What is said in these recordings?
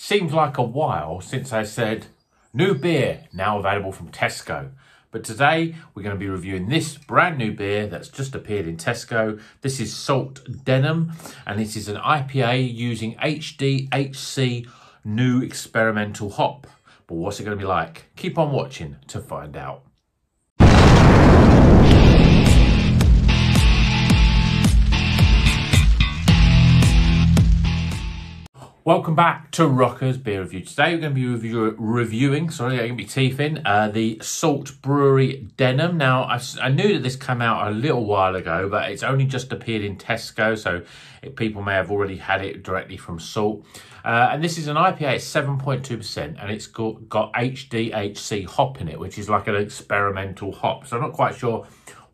Seems like a while since I said new beer now available from Tesco. But today we're going to be reviewing this brand new beer that's just appeared in Tesco. This is Salt Denim and this is an IPA using HDHC new experimental hop. But what's it going to be like? Keep on watching to find out. Welcome back to Rockers Beer Review. Today we're going to be review, reviewing, sorry, I'm going to be teeth in, uh, the Salt Brewery Denim. Now, I, I, knew that this came out a little while ago, but it's only just appeared in Tesco, so it, people may have already had it directly from Salt. Uh, and this is an IPA, it's 7.2%, and it's got, got HDHC hop in it, which is like an experimental hop. So I'm not quite sure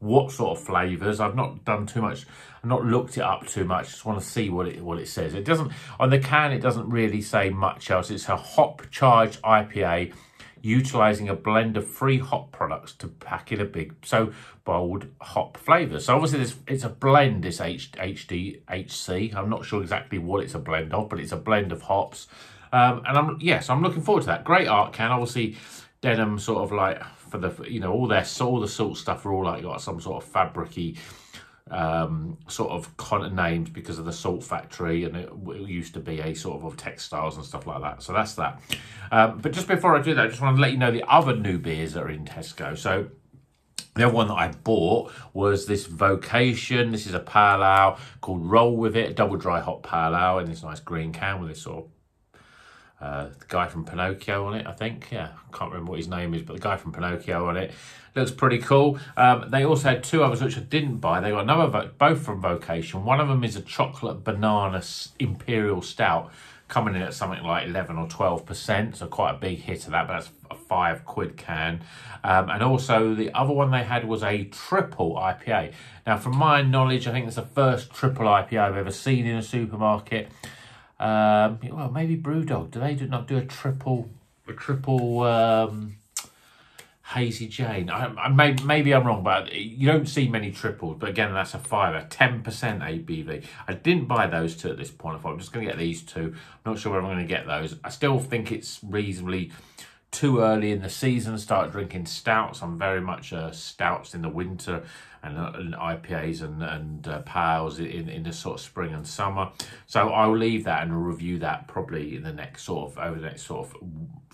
what sort of flavours. I've not done too much, I've not looked it up too much. Just want to see what it what it says. It doesn't on the can. It doesn't really say much else. It's a hop charged IPA, utilising a blend of free hop products to pack in a big so bold hop flavour. So obviously this it's a blend. This H, HDHC. I'm not sure exactly what it's a blend of, but it's a blend of hops. Um, and I'm yes, I'm looking forward to that. Great art can. Obviously, denim sort of like for the you know all their all the salt stuff are all like got some sort of fabricy um, sort of of names because of the salt factory and it, it, used to be a sort of, of textiles and stuff like that. So that's that. Um, but just before I do that, I just want to let you know the other new beers that are in Tesco. So the other one that I bought was this Vocation. This is a pale ale called Roll With It, double dry hop pale ale in this nice green can with this sort of uh, the guy from Pinocchio on it, I think. Yeah, can't remember what his name is, but the guy from Pinocchio on it looks pretty cool. Um, they also had two others which I didn't buy. They got another, both from Vocation. One of them is a chocolate banana imperial stout, coming in at something like 11 or 12%, so quite a big hit of that, but that's a five quid can. Um, and also the other one they had was a triple IPA. Now, from my knowledge, I think it's the first triple IPA I've ever seen in a supermarket. Um, well, maybe Brewdog. Do they do not do a triple, a triple um, Hazy Jane? I, I may, maybe I'm wrong, but you don't see many triples. But again, that's a fiver, ten percent ABV. I didn't buy those two at this point. I thought I'm just going to get these two. I'm not sure whether I'm going to get those. I still think it's reasonably too early in the season start drinking stouts. I'm very much uh, stouts in the winter and, uh, and IPAs and, and uh, pales in, in the sort of spring and summer. So I'll leave that and review that probably in the next sort of, over the next sort of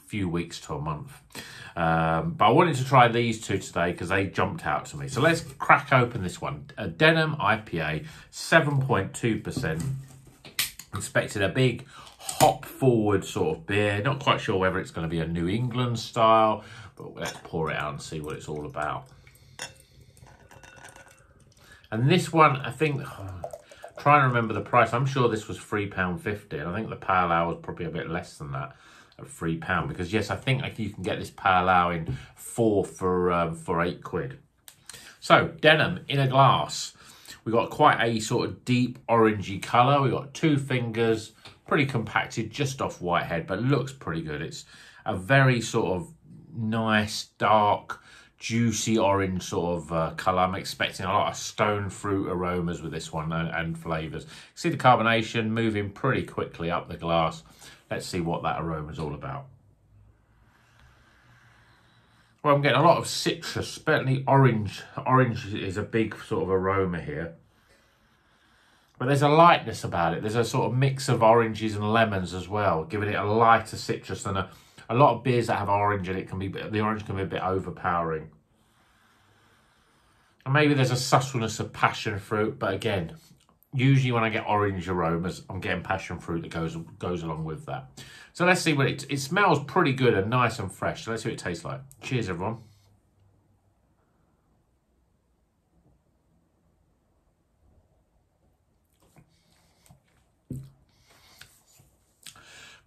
few weeks to a month. Um, but I wanted to try these two today because they jumped out to me. So let's crack open this one. A Denim IPA, 7.2%. Expected a big hop forward sort of beer. Not quite sure whether it's going to be a New England style, but let's pour it out and see what it's all about. And this one, I think, oh, trying to remember the price. I'm sure this was £3.50. And I think the pale ale was probably a bit less than that at £3. Because, yes, I think like, you can get this pale ale in four for, um, for eight quid. So, denim in a glass. We got quite a sort of deep orangey colour. We got two fingers, pretty compacted, just off Whitehead, but looks pretty good. It's a very sort of nice, dark, juicy orange sort of uh, colour. I'm expecting a lot of stone fruit aromas with this one and, and flavours. See the carbonation moving pretty quickly up the glass. Let's see what that aroma is all about. Well, I'm getting a lot of citrus, certainly orange. Orange is a big sort of aroma here. But there's a lightness about it. There's a sort of mix of oranges and lemons as well, giving it a lighter citrus than a, a lot of beers that have orange in it can be, the orange can be a bit overpowering. And maybe there's a subtleness of passion fruit, but again, usually when I get orange aromas, I'm getting passion fruit that goes goes along with that. So let's see what it, it smells pretty good and nice and fresh. So let's see what it tastes like. Cheers, everyone.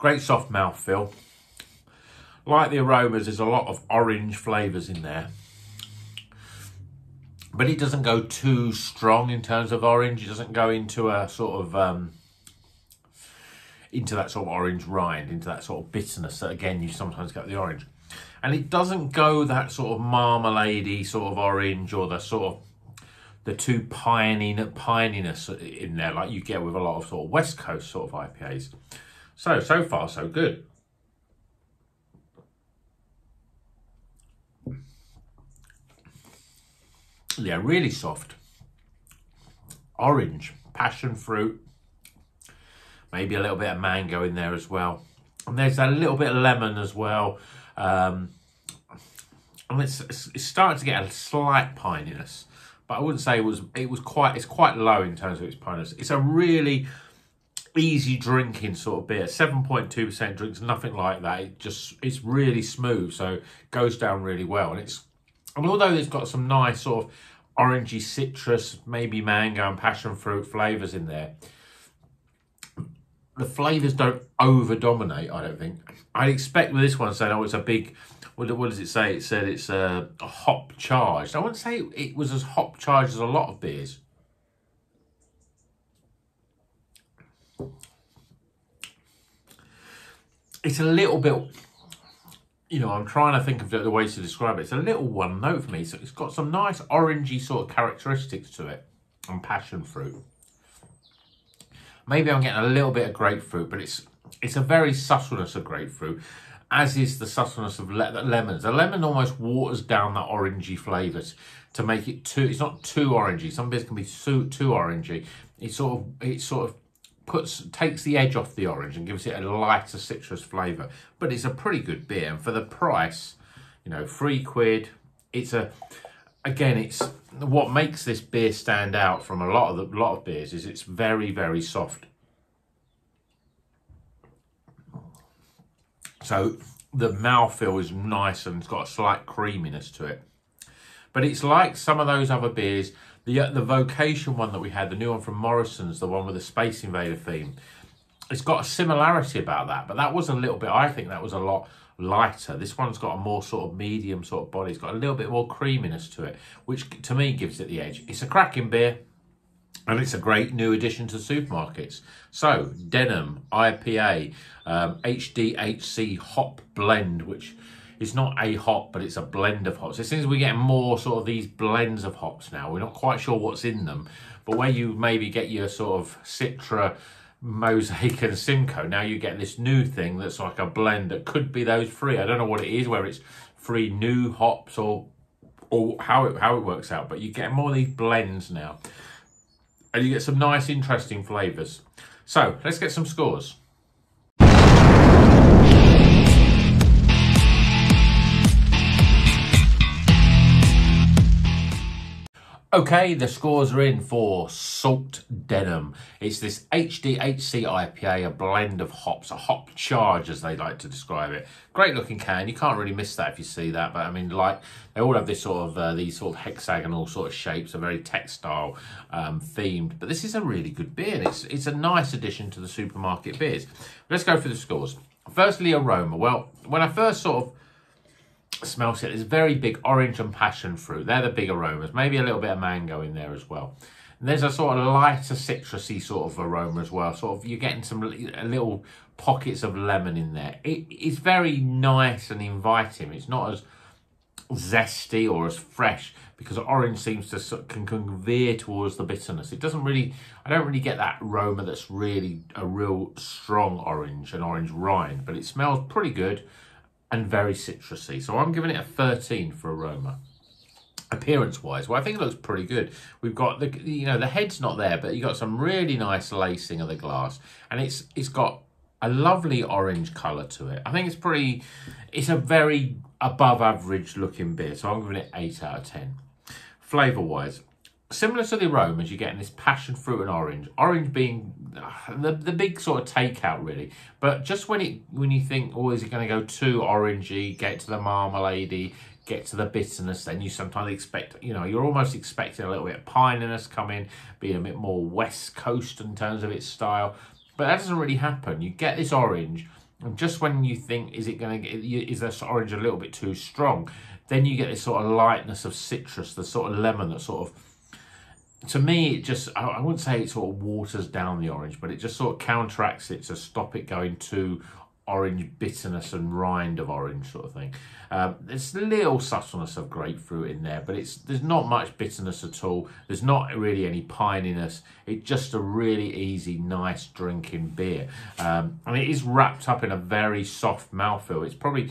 Great soft mouth feel. Like the aromas, there's a lot of orange flavours in there. But it doesn't go too strong in terms of orange. It doesn't go into a sort of... Um, into that sort of orange rind, into that sort of bitterness that again you sometimes get the orange. And it doesn't go that sort of marmalade sort of orange or the sort of the too piney pininess in there like you get with a lot of sort of West Coast sort of IPAs. So, so far, so good. Yeah, really soft. Orange, passion fruit, maybe a little bit of mango in there as well. And there's a little bit of lemon as well. Um, and it's, it's starting to get a slight pininess, but I wouldn't say it was it was quite it's quite low in terms of its pininess. It's a really easy drinking sort of beer. 7.2% drinks, nothing like that. It just it's really smooth, so goes down really well. And it's and although it's got some nice sort of orangey citrus, maybe mango and passion fruit flavours in there, the flavours don't over dominate, I don't think. I expect with this one saying, oh, it's a big, what, what does it say? It said it's a, a hop charged. I wouldn't say it was as hop charged as a lot of beers. It's a little bit, you know, I'm trying to think of the ways to describe it. It's a little one note for me. So it's got some nice orangey sort of characteristics to it and passion fruit. Maybe I'm getting a little bit of grapefruit, but it's it's a very subtleness of grapefruit, as is the subtleness of le lemons. The lemon almost waters down that orangey flavours to make it too. It's not too orangey. Some beers can be too too orangey. It sort of it sort of puts takes the edge off the orange and gives it a lighter citrus flavour. But it's a pretty good beer, and for the price, you know, three quid. It's a again, it's what makes this beer stand out from a lot of the lot of beers is it's very very soft. So the mouthfeel is nice and it's got a slight creaminess to it. But it's like some of those other beers. The the vocation one that we had, the new one from Morrison's, the one with the Space Invader theme. It's got a similarity about that, but that was a little bit. I think that was a lot lighter. This one's got a more sort of medium sort of body. It's got a little bit more creaminess to it, which to me gives it the edge. It's a cracking beer. And it's a great new addition to supermarkets. So, Denim IPA, um, HDHC hop blend, which is not a hop, but it's a blend of hops. It seems we're getting more sort of these blends of hops now. We're not quite sure what's in them, but where you maybe get your sort of Citra, Mosaic and Simcoe, now you get this new thing that's like a blend that could be those three. I don't know what it is, where it's three new hops or or how it, how it works out, but you get more of these blends now and you get some nice, interesting flavours. So let's get some scores. Okay, the scores are in for Salt Denim. It's this HDHC IPA, a blend of hops, a hop charge as they like to describe it. Great looking can, you can't really miss that if you see that, but I mean like, they all have this sort of, uh, these sort of hexagonal sort of shapes, are very textile um, themed, but this is a really good beer. It's, it's a nice addition to the supermarket beers. Let's go through the scores. Firstly, aroma. Well, when I first sort of smells it. There's very big orange and passion fruit. They're the big aromas. Maybe a little bit of mango in there as well. And there's a sort of lighter citrusy sort of aroma as well. Sort of you're getting some little pockets of lemon in there. It, it's very nice and inviting. It's not as zesty or as fresh because orange seems to can, can veer towards the bitterness. It doesn't really, I don't really get that aroma that's really a real strong orange, an orange rind, but it smells pretty good and very citrusy. So I'm giving it a 13 for aroma. Appearance wise, well, I think it looks pretty good. We've got the, you know, the head's not there, but you've got some really nice lacing of the glass, and it's it's got a lovely orange colour to it. I think it's pretty, it's a very above average looking beer, so I'm giving it 8 out of 10. Flavour wise, similar to the aromas, you're getting this passion fruit and orange. Orange being uh, the, the big sort of takeout, really. But just when it when you think, oh, is it going to go too orangey, get to the marmalade, get to the bitterness, then you sometimes expect, you know, you're almost expecting a little bit of pininess coming, being a bit more West Coast in terms of its style. But that doesn't really happen. You get this orange, and just when you think, is it going to get, is this orange a little bit too strong? Then you get this sort of lightness of citrus, the sort of lemon that sort of to me, it just, I wouldn't say it sort of waters down the orange, but it just sort of counteracts it to stop it going too orange bitterness and rind of orange sort of thing. Um, there's a little subtleness of grapefruit in there, but it's there's not much bitterness at all. There's not really any pininess. It's just a really easy, nice drinking beer. Um, and it is wrapped up in a very soft mouthfeel. It's probably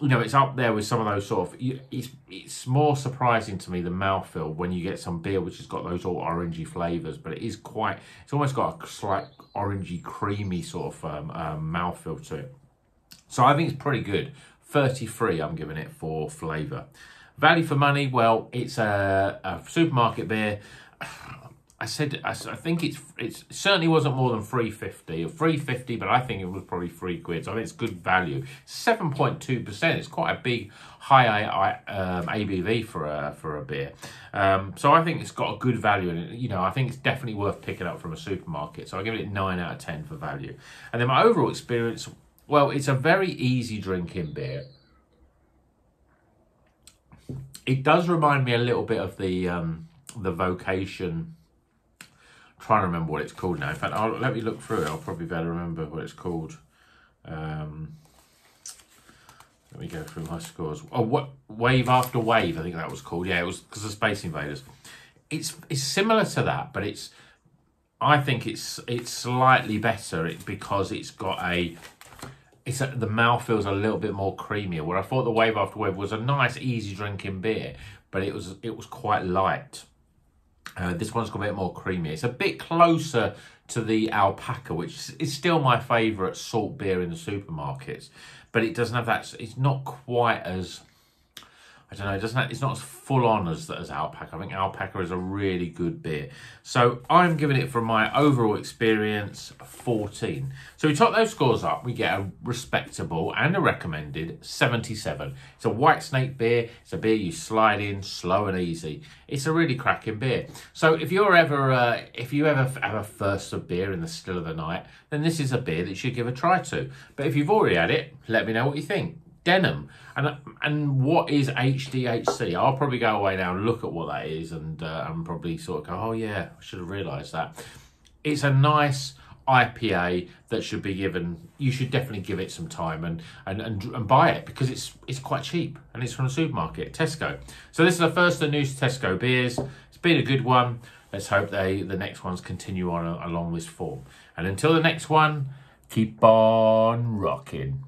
you know, it's up there with some of those sort of. It's it's more surprising to me the mouthfeel when you get some beer which has got those all orangey flavors, but it is quite. It's almost got a slight orangey, creamy sort of um, um, mouthfeel to it. So I think it's pretty good. Thirty three, I'm giving it for flavour. Value for money, well, it's a, a supermarket beer. I said I, think it's it certainly wasn't more than three fifty or three fifty, but I think it was probably three quid. So I think it's good value. Seven point two percent. It's quite a big high um, ABV for a for a beer. Um, so I think it's got a good value, and you know I think it's definitely worth picking up from a supermarket. So I give it nine out of ten for value. And then my overall experience, well, it's a very easy drinking beer. It does remind me a little bit of the um, the vocation trying to remember what it's called now. In fact, I'll, let me look through it. I'll probably better remember what it's called. Um, let me go through my scores. Oh, what wave after wave? I think that was called. Yeah, it was because of Space Invaders. It's it's similar to that, but it's I think it's it's slightly better because it's got a it's a, the mouth feels a little bit more creamier. Where I thought the wave after wave was a nice, easy drinking beer, but it was it was quite light. Uh, this one's got a bit more creamy. It's a bit closer to the alpaca, which is still my favourite salt beer in the supermarkets. But it doesn't have that, it's not quite as I don't know, it doesn't it's not as full on as, as Alpaca. I think Alpaca is a really good beer. So I'm giving it from my overall experience 14. So we top those scores up, we get a respectable and a recommended 77. It's a Whitesnake beer. It's a beer you slide in slow and easy. It's a really cracking beer. So if you're ever uh, if you ever have a thirst of beer in the still of the night, then this is a beer that you should give a try to. But if you've already had it, let me know what you think denim. And and what is HDHC? I'll probably go away now and look at what that is and, uh, and probably sort of go, oh yeah, I should have realised that. It's a nice IPA that should be given. You should definitely give it some time and and and, and buy it because it's it's quite cheap and it's from a supermarket, Tesco. So this is the first of the new Tesco beers. It's been a good one. Let's hope they the next ones continue on along this form. And until the next one, keep on rocking.